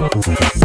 Thank you.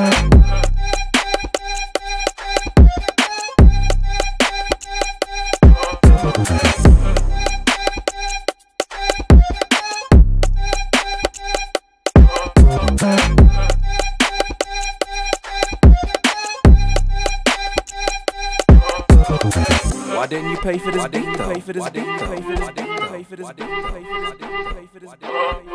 Why didn't you pay for this beat though? Pay for this beat though? Pay for this beat? Pay for this beat though? Pay for this beat? Pay for this beat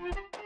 Bye.